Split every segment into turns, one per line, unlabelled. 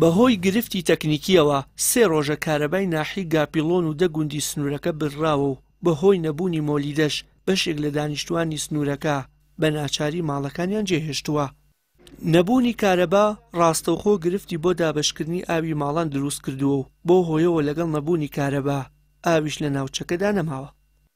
بەهۆی گرفتی تەکنیکییەوە سێ ڕۆژە کارەبای ناحیەی گاپیڵۆن و دە گوندی سنوورەکە بڕراوە و بەهۆی نەبوونی مۆلیدەش بەشێک لە دانیشتووانی سنوورەکە بە ناچاری ماڵەکانیان جێهێشتووە. نەبوونی کارەبا ڕاستەوخۆ گرفتی بۆ دابەشکردنی ئاوی ماڵان دروست کردووە و بەو هۆیەوە لەگەڵ نەبوونی کارەبا ئاویش لە ناوچەکەدا نەماوە.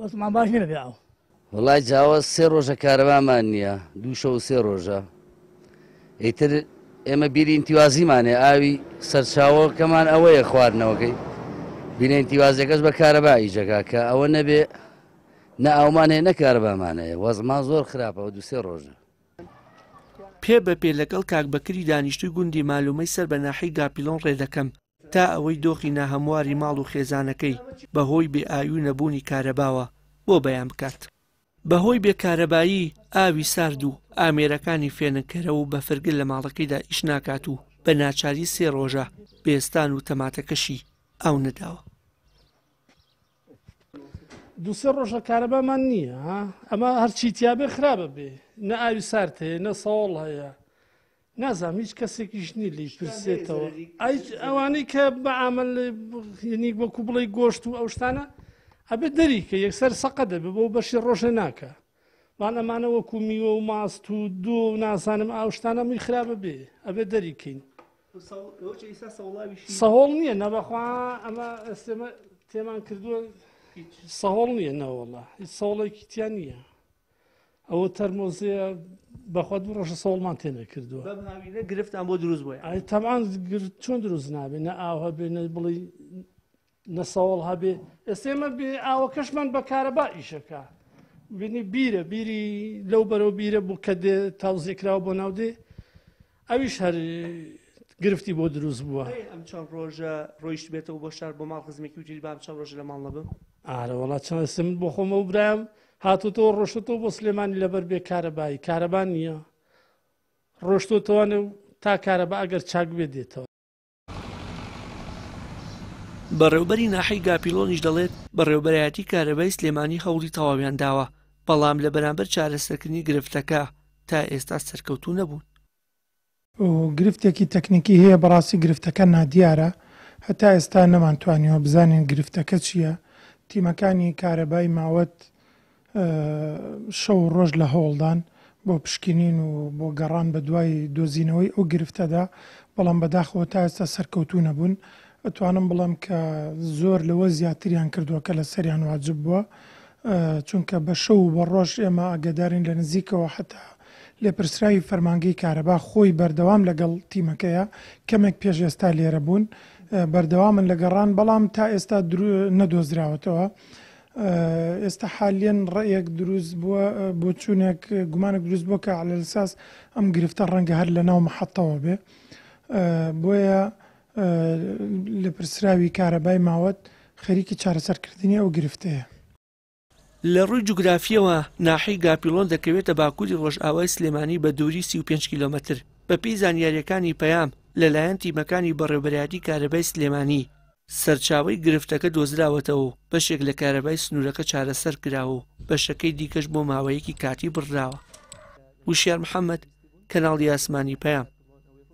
وەزمان باش نیە بێ ئاو
وڵای جاوە سێ ڕۆژە کارەبامان نییە دوو شەو سێ ڕۆژە ئیتر ئێمە بیری ئینتیوازیمانێ ئاوی سەرچاوەکەمان ئەوەیە خواردنەوەکەی بیرە ئینتیوازەکەش بە کارەبا ئیجەکە کە ئەوە نەبێ نە ئەومان هەیە نەکارەبامان هەیە وەزمان زۆر خراپەوە دوسێ ڕۆژە
پێ بە پێ لەگەڵ کاک بەکری دانیشتووی گوندی مالومەی سەر بە ناحیەی گاپیلۆن ڕێدەکەم. تا ئەوەی دۆخی ناهەمواری ماڵ و خێزانەکەی بە هۆی بێ ئاوی و نەبوونی کارەباوە بۆ بەیان بکات. بە هۆی بێ کارەبایی، ئاوی سارد و ئامێرەکانی فێنککەرە و بەفرگر لە ماڵەکەیدا ئیش ناکات و بە ناچاری سێ ڕۆژە بێستان و تەماتەکەشی ئاو نەداوە.
دوو سێ ڕۆژە کارەبامان نییە ئەمە هەرچی تیاابێ خراپە بێ نە ئاوی سارد هەیە نە سەوڵ هەیە نازانم هیچ کەسێکیش نیە لێی پرسێتەوە ئەوانەی کە بەعامل هێنی وەکو بڵی گۆشت و ئەو شتانە ئەبێت دەریکە یەکسەر سەقە دەبێت بۆ بەشی ڕۆژە ناکە بان ئەمانە وەکو میوە و ماست و دو و نازانم ئاو شتانە مووی خراپە بێ ئەبێت دەریکەین سەهۆڵ نییە نەبەخوا ئەمە ئەسێمە تێمان کردووە سەهۆڵ نییە نەوەڵە هیچ سەوڵێکی تیان نییە ئەوە تەرمۆزەیە بەخوا دوو ڕۆژە سەوڵمان تێنە کردووە
گرفتان بۆ دروست بۆی
ئای تەمان گرت چۆن دروست نابێ نە ئاوە بێ نە بڵی نەسەوڵ هەبێ ئێستێمە بێ ئاوە کەشمان بە کارەبا ئیشەکە بینی بیرە بیری لەو بەرەو بیرە بوو کە دێ تاوزێکراوە بۆ ناودێ ئەویش هەر گرفتی بۆ دروست بووە
ئەم چەند ڕۆژە ڕۆیشت بێتەوە بۆ شار بۆ ماڵ خزمێکی وتیل بام چەند ڕۆژ لە ماڵ نەبم
ئارەوەڵا چەند سم بۆ خۆمە و برایم هاتوتەوە ڕۆشتەوە بۆ سلێمانی لەبەر بێ کارەبایی کارەبان نییە ڕۆشتۆتەوانە و تا کارەبە ئەگەر چاک بێ دێتەوە
بەڕێوبەری ناحەی گاپیلۆنیش دەڵێت بەڕێوبەرایەتی کارەبای سلێمانی هەوڵی تەواویان داوە بەڵام لە بەرامبەر چارەسەرکردنی گرفتەکە تا ئێستا سەرکەوتوو نەبوون.
گرفتێکی تەکنیکی هەیە بەڕاستی گرفتەکە نادیارە هەتا ئێستا نەمانتوانیوە بزانین گرفتەکە چیە تیمەکانی کارەبای ماوەت، شەو و ڕۆژ لە هەوڵدان بۆ پشکنین و بۆ گەڕان بە دوای دۆزینەوەی ئەو گرفتەدا، بەڵام بەداخەوە تا ئێستا سەرکەوتوو نەبوون. ئەتوانم بڵێم کە زۆر لەوە زیاتریان کردووە کە لەسەریان واجب بووە، چونکە بە شەو و بە ڕۆژ ئێمە ئاگەدارین لە نزیکەوە حەتا لێپرسراوی فەرمانگەی کارەبا خۆی بەردەوام لەگەڵ تیمەکەیە، کەمێک پێش ئێستا لێرە بوون، بەردەوامن لە گەڕان، بەڵام تا ئێستا نەدۆزراوەتەوە. ئێستا حالیەن ڕەئیەک دروست بووە، بۆچوونێک، گومانێک دروست بووە کە عەلەلساس ئەم گرفتە ڕەنگە هەر لەناو مەحەتەوە بێ. بۆیە لێپرسراوی کارەبای ماوەت خەریکی چارەسەرکردنی ئەو گرفتەیە.
لە ڕووی جوگرافییەوە ناحیەی گاپیڵۆن دەکەوێتە باکووری ڕۆژئاوای سلێمانی بە دووری سی و پێنج کیلۆمەتر. بەپێی زانیارییەکانی پەیام، لەلایەن تیمەکانی بەڕێوەبەرایەتی کارەبای سلێمانی، سەرچاوەی گرفتەکە دۆزراوەتەوە و بەشێک لە کارەبای سنوورەکە چارەسەر کراوە و بەشەکەی دیکەش بۆ ماوەیەکی کاتی بڕراوە وشیار محەممەد کەناڵی ئاسمانی پەیام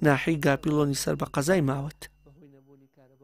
ناحی گاپیلۆنی سەر بە قەزای ماوەت